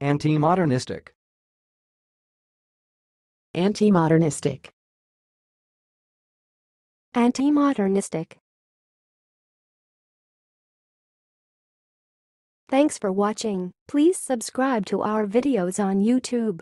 Anti-modernistic. Anti-modernistic. Anti-modernistic. Thanks for watching. Please subscribe to our videos on YouTube.